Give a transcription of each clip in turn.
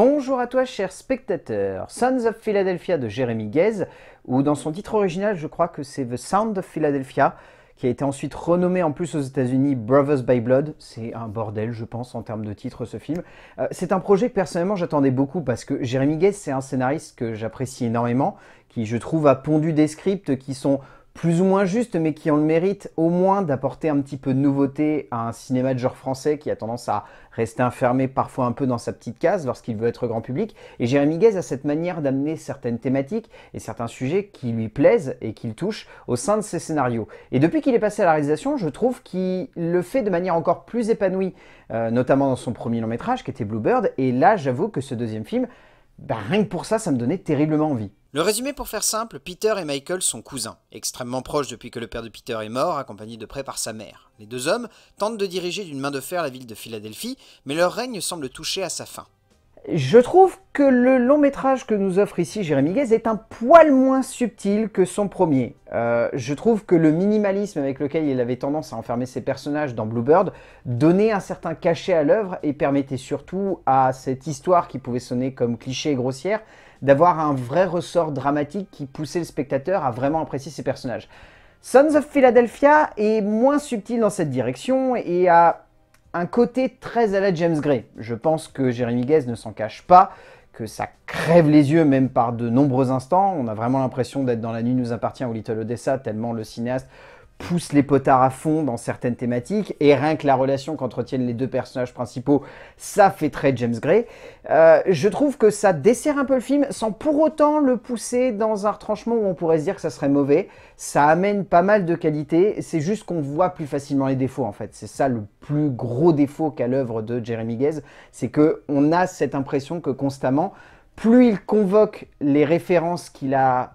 Bonjour à toi cher spectateur, Sons of Philadelphia de Jeremy Gaze, ou dans son titre original je crois que c'est The Sound of Philadelphia, qui a été ensuite renommé en plus aux États-Unis Brothers by Blood. C'est un bordel, je pense, en termes de titre, ce film. Euh, c'est un projet que personnellement j'attendais beaucoup parce que Jeremy Gaze, c'est un scénariste que j'apprécie énormément, qui je trouve a pondu des scripts qui sont plus ou moins justes, mais qui ont le mérite au moins d'apporter un petit peu de nouveauté à un cinéma de genre français qui a tendance à rester enfermé parfois un peu dans sa petite case lorsqu'il veut être grand public. Et Jérémy Guez a cette manière d'amener certaines thématiques et certains sujets qui lui plaisent et qu'il touche au sein de ses scénarios. Et depuis qu'il est passé à la réalisation, je trouve qu'il le fait de manière encore plus épanouie, euh, notamment dans son premier long métrage qui était Bluebird. Et là, j'avoue que ce deuxième film, bah, rien que pour ça, ça me donnait terriblement envie. Le résumé pour faire simple, Peter et Michael sont cousins, extrêmement proches depuis que le père de Peter est mort, accompagné de près par sa mère. Les deux hommes tentent de diriger d'une main de fer la ville de Philadelphie, mais leur règne semble toucher à sa fin. Je trouve que le long métrage que nous offre ici Jérémy Guez est un poil moins subtil que son premier. Euh, je trouve que le minimalisme avec lequel il avait tendance à enfermer ses personnages dans Bluebird donnait un certain cachet à l'œuvre et permettait surtout à cette histoire qui pouvait sonner comme cliché et grossière d'avoir un vrai ressort dramatique qui poussait le spectateur à vraiment apprécier ses personnages. Sons of Philadelphia est moins subtil dans cette direction et a un côté très à la James Gray. Je pense que Jérémy Guez ne s'en cache pas, que ça crève les yeux même par de nombreux instants. On a vraiment l'impression d'être dans La nuit nous appartient ou Little Odessa, tellement le cinéaste pousse les potards à fond dans certaines thématiques, et rien que la relation qu'entretiennent les deux personnages principaux, ça fait très James Gray. Euh, je trouve que ça dessert un peu le film, sans pour autant le pousser dans un retranchement où on pourrait se dire que ça serait mauvais. Ça amène pas mal de qualités, c'est juste qu'on voit plus facilement les défauts en fait. C'est ça le plus gros défaut qu'a l'œuvre de Jeremy Gaze, c'est que on a cette impression que constamment, plus il convoque les références qu'il a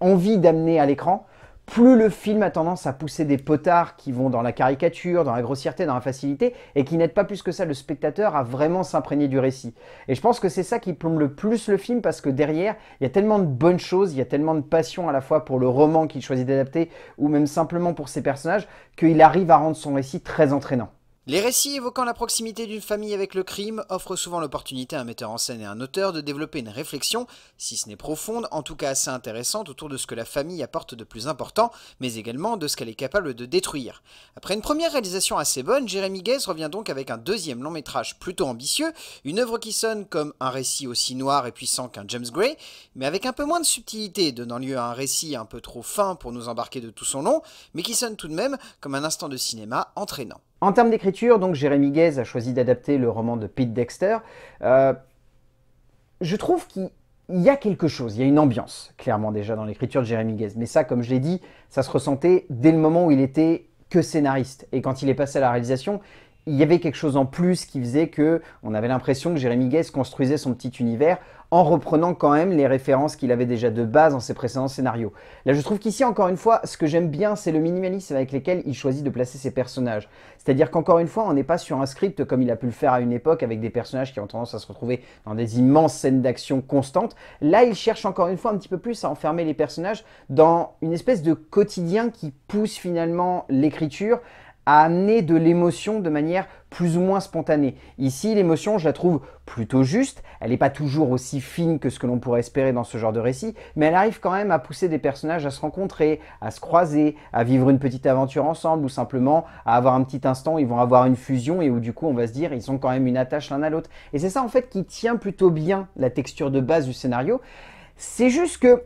envie d'amener à l'écran, plus le film a tendance à pousser des potards qui vont dans la caricature, dans la grossièreté, dans la facilité, et qui n'aident pas plus que ça le spectateur à vraiment s'imprégner du récit. Et je pense que c'est ça qui plombe le plus le film, parce que derrière, il y a tellement de bonnes choses, il y a tellement de passion à la fois pour le roman qu'il choisit d'adapter, ou même simplement pour ses personnages, qu'il arrive à rendre son récit très entraînant. Les récits évoquant la proximité d'une famille avec le crime offrent souvent l'opportunité à un metteur en scène et un auteur de développer une réflexion, si ce n'est profonde, en tout cas assez intéressante autour de ce que la famille apporte de plus important, mais également de ce qu'elle est capable de détruire. Après une première réalisation assez bonne, Jérémy Guez revient donc avec un deuxième long métrage plutôt ambitieux, une œuvre qui sonne comme un récit aussi noir et puissant qu'un James Gray, mais avec un peu moins de subtilité, donnant lieu à un récit un peu trop fin pour nous embarquer de tout son long, mais qui sonne tout de même comme un instant de cinéma entraînant. En termes d'écriture, donc Jérémy Guez a choisi d'adapter le roman de Pete Dexter. Euh, je trouve qu'il y a quelque chose, il y a une ambiance, clairement déjà dans l'écriture de Jérémy Guez. Mais ça, comme je l'ai dit, ça se ressentait dès le moment où il était que scénariste. Et quand il est passé à la réalisation, il y avait quelque chose en plus qui faisait que on avait l'impression que Jérémy Guez construisait son petit univers en reprenant quand même les références qu'il avait déjà de base dans ses précédents scénarios. Là, je trouve qu'ici, encore une fois, ce que j'aime bien, c'est le minimalisme avec lequel il choisit de placer ses personnages. C'est-à-dire qu'encore une fois, on n'est pas sur un script comme il a pu le faire à une époque avec des personnages qui ont tendance à se retrouver dans des immenses scènes d'action constantes. Là, il cherche encore une fois un petit peu plus à enfermer les personnages dans une espèce de quotidien qui pousse finalement l'écriture à amener de l'émotion de manière plus ou moins spontanée. Ici, l'émotion, je la trouve plutôt juste. Elle n'est pas toujours aussi fine que ce que l'on pourrait espérer dans ce genre de récit, mais elle arrive quand même à pousser des personnages à se rencontrer, à se croiser, à vivre une petite aventure ensemble, ou simplement à avoir un petit instant où ils vont avoir une fusion et où du coup on va se dire ils ont quand même une attache l'un à l'autre. Et c'est ça en fait qui tient plutôt bien la texture de base du scénario. C'est juste que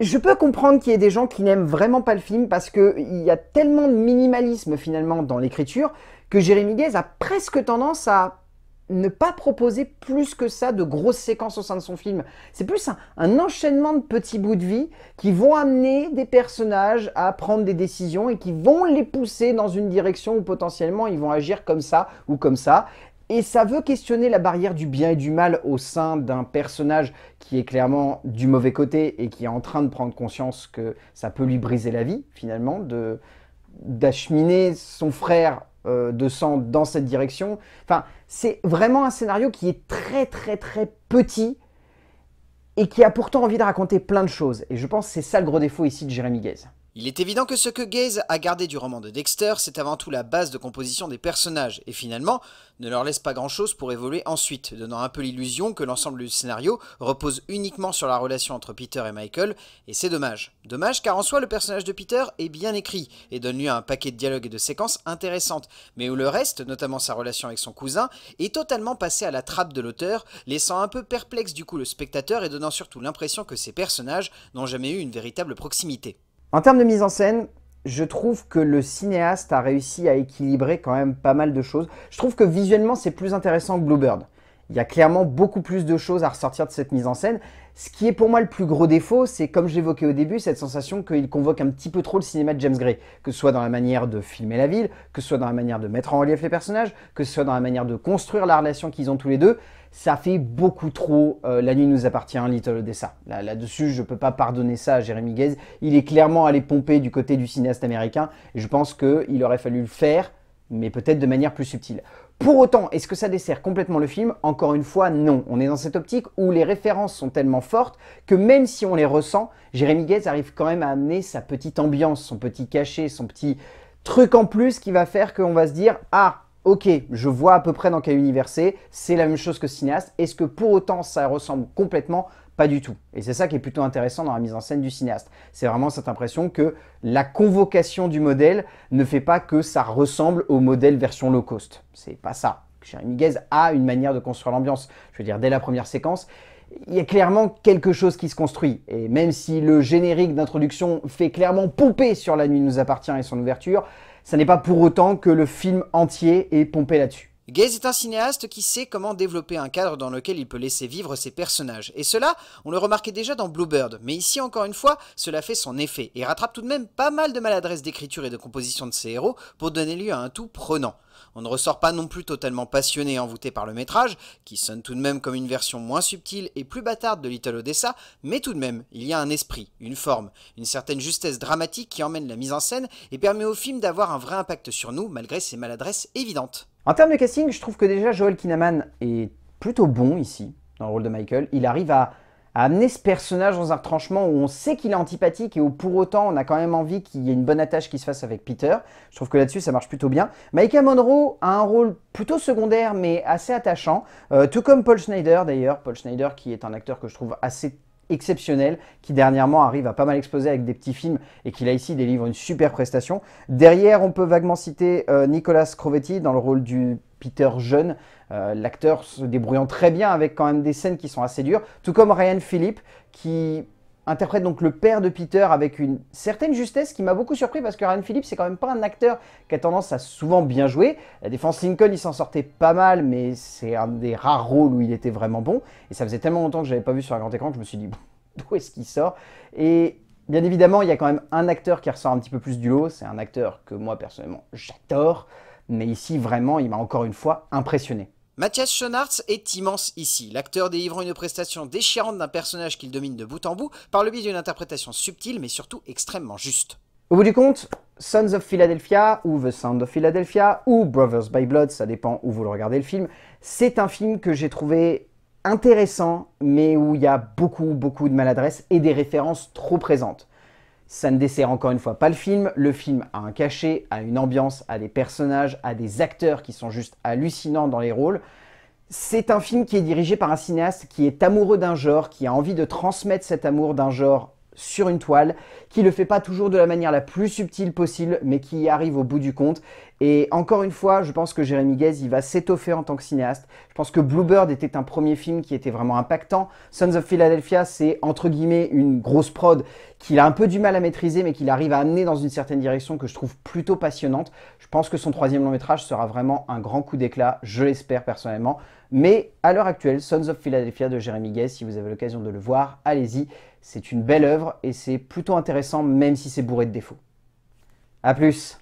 je peux comprendre qu'il y ait des gens qui n'aiment vraiment pas le film parce qu'il y a tellement de minimalisme finalement dans l'écriture que Jérémy Guez a presque tendance à ne pas proposer plus que ça de grosses séquences au sein de son film. C'est plus un, enchaînement de petits bouts de vie qui vont amener des personnages à prendre des décisions et qui vont les pousser dans une direction où potentiellement ils vont agir comme ça ou comme ça. Et ça veut questionner la barrière du bien et du mal au sein d'un personnage qui est clairement du mauvais côté et qui est en train de prendre conscience que ça peut lui briser la vie, finalement, de d'acheminer son frère euh, de sang dans cette direction. Enfin, c'est vraiment un scénario qui est très très très petit et qui a pourtant envie de raconter plein de choses. Et je pense que c'est ça le gros défaut ici de Jérémy Gaze. Il est évident que ce que Gaze a gardé du roman de Dexter, c'est avant tout la base de composition des personnages, et finalement, ne leur laisse pas grand chose pour évoluer ensuite, donnant un peu l'illusion que l'ensemble du scénario repose uniquement sur la relation entre Peter et Michael, et c'est dommage. Dommage car en soi le personnage de Peter est bien écrit, et donne lieu à un paquet de dialogues et de séquences intéressantes, mais où le reste, notamment sa relation avec son cousin, est totalement passé à la trappe de l'auteur, laissant un peu perplexe du coup le spectateur et donnant surtout l'impression que ces personnages n'ont jamais eu une véritable proximité. En termes de mise en scène, je trouve que le cinéaste a réussi à équilibrer quand même pas mal de choses. Je trouve que visuellement, c'est plus intéressant que Bluebird. Il y a clairement beaucoup plus de choses à ressortir de cette mise en scène. Ce qui est pour moi le plus gros défaut, c'est comme j'évoquais au début, cette sensation qu'il convoque un petit peu trop le cinéma de James Gray, que ce soit dans la manière de filmer la ville, que ce soit dans la manière de mettre en relief les personnages, que ce soit dans la manière de construire la relation qu'ils ont tous les deux ça fait beaucoup trop euh, La nuit nous appartient, Little Odessa. Là-dessus, je ne peux pas pardonner ça à Jérémy Gaze. Il est clairement allé pomper du côté du cinéaste américain, et je pense qu'il aurait fallu le faire, mais peut-être de manière plus subtile. Pour autant, est-ce que ça dessert complètement le film? Encore une fois, non. On est dans cette optique où les références sont tellement fortes que même si on les ressent, Jérémy Gaze arrive quand même à amener sa petite ambiance, son petit cachet, son petit truc en plus qui va faire qu'on va se dire « Ah, ok, je vois à peu près dans quel univers c'est, c'est la même chose que cinéaste. Est-ce que pour autant ça ressemble complètement Pas du tout. Et c'est ça qui est plutôt intéressant dans la mise en scène du cinéaste. C'est vraiment cette impression que la convocation du modèle ne fait pas que ça ressemble au modèle version low cost. C'est pas ça. Jérémy Guez a une manière de construire l'ambiance. Je veux dire, dès la première séquence, il y a clairement quelque chose qui se construit. Et même si le générique d'introduction fait clairement pomper sur La nuit nous appartient et son ouverture, ça n'est pas pour autant que le film entier est pompé là-dessus. Gaze est un cinéaste qui sait comment développer un cadre dans lequel il peut laisser vivre ses personnages. Et cela, on le remarquait déjà dans Bluebird, mais ici encore une fois, cela fait son effet, et rattrape tout de même pas mal de maladresse d'écriture et de composition de ses héros pour donner lieu à un tout prenant. On ne ressort pas non plus totalement passionné et envoûté par le métrage, qui sonne tout de même comme une version moins subtile et plus bâtarde de Little Odessa, mais tout de même, il y a un esprit, une forme, une certaine justesse dramatique qui emmène la mise en scène et permet au film d'avoir un vrai impact sur nous malgré ses maladresses évidentes. En termes de casting, je trouve que déjà Joel Kinnaman est plutôt bon ici, dans le rôle de Michael. Il arrive à amener ce personnage dans un retranchement où on sait qu'il est antipathique et où pour autant on a quand même envie qu'il y ait une bonne attache qui se fasse avec Peter. Je trouve que là-dessus ça marche plutôt bien. Michael Monroe a un rôle plutôt secondaire mais assez attachant, euh, tout comme Paul Schneider d'ailleurs. Paul Schneider qui est un acteur que je trouve assez exceptionnel, qui dernièrement arrive à pas mal exploser avec des petits films et qui là ici délivre une super prestation. Derrière, on peut vaguement citer euh, Nicolas Crovetti dans le rôle du Peter jeune, euh, l'acteur se débrouillant très bien avec quand même des scènes qui sont assez dures, tout comme Ryan Philippe qui interprète donc le père de Peter avec une certaine justesse qui m'a beaucoup surpris parce que Ryan Philippe c'est quand même pas un acteur qui a tendance à souvent bien jouer. La défense Lincoln il s'en sortait pas mal mais c'est un des rares rôles où il était vraiment bon et ça faisait tellement longtemps que je l'avais pas vu sur un grand écran que je me suis dit d'où est-ce qu'il sort? Et bien évidemment il y a quand même un acteur qui ressort un petit peu plus du lot, c'est un acteur que moi personnellement j'adore mais ici vraiment il m'a encore une fois impressionné. Mathias Schoenaerts est immense ici, l'acteur délivrant une prestation déchirante d'un personnage qu'il domine de bout en bout par le biais d'une interprétation subtile mais surtout extrêmement juste. Au bout du compte, Sons of Philadelphia ou The Sound of Philadelphia ou Brothers by Blood, ça dépend où vous le regardez le film, c'est un film que j'ai trouvé intéressant mais où il y a beaucoup beaucoup de maladresse et des références trop présentes. Ça ne dessert encore une fois pas le film. Le film a un cachet, a une ambiance, a des personnages, a des acteurs qui sont juste hallucinants dans les rôles. C'est un film qui est dirigé par un cinéaste qui est amoureux d'un genre, qui a envie de transmettre cet amour d'un genre sur une toile, qui le fait pas toujours de la manière la plus subtile possible, mais qui y arrive au bout du compte. Et encore une fois, je pense que Jérémy Guez, il va s'étoffer en tant que cinéaste. Je pense que Bluebird était un premier film qui était vraiment impactant. Sons of Philadelphia, c'est entre guillemets une grosse prod qu'il a un peu du mal à maîtriser, mais qu'il arrive à amener dans une certaine direction que je trouve plutôt passionnante. Je pense que son troisième long métrage sera vraiment un grand coup d'éclat, je l'espère personnellement. Mais à l'heure actuelle, Sons of Philadelphia de Jérémy Guez, si vous avez l'occasion de le voir, allez-y. C'est une belle œuvre et c'est plutôt intéressant même si c'est bourré de défauts. A plus